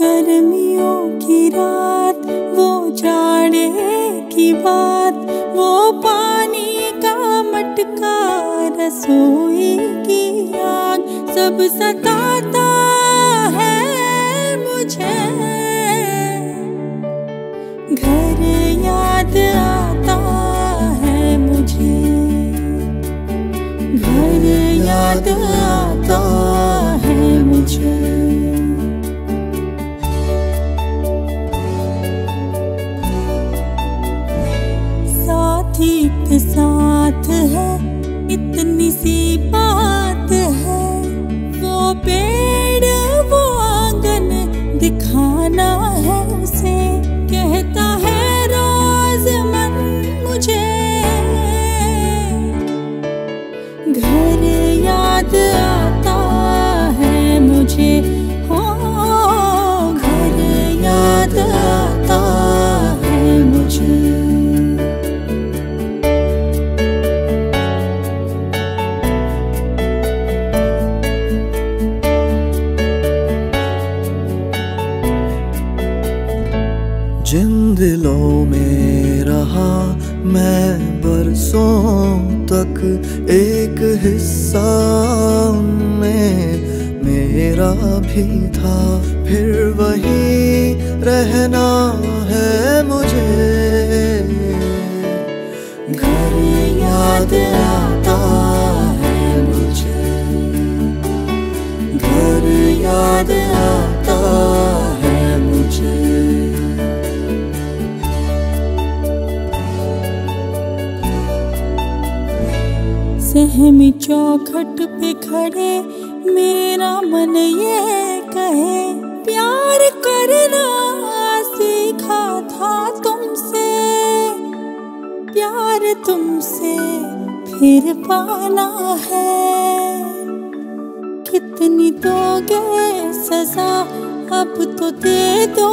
की रात, वो जाड़े की बात, वो पानी का मटका, रसोई की आग, सब सताता है मुझे। घर याद आता है मुझे। घर याद घर याद आता है मुझे। हो, घर याद आता है मुझे। जिन दिलों में रहा मैं बरसों एक हिस्सा में मेरा भी था फिर वही रहना है मुझे। घर याद आता सहमी चौखट पे खड़े, मेरा मन ये कहे, प्यार करना सीखा था तुमसे, प्यार तुमसे फिर पाना है। कितनी दोगे सजा, अब तो दे दो